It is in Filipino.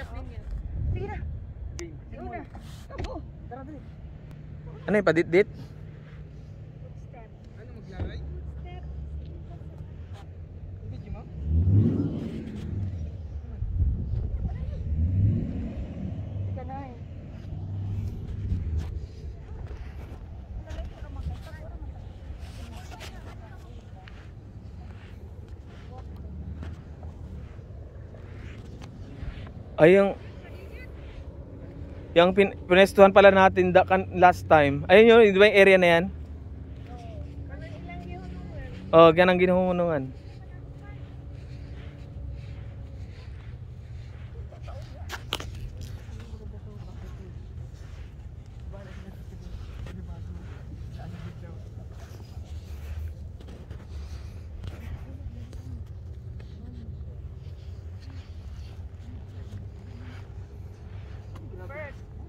Sige na. Sige na. Ano yung padit-dit? Ay, yung... Yung pin pinestuhan pala natin da, kan, last time. Ayun yun, di ba yung area na yan? Oh, ganang ginuhunungan. first.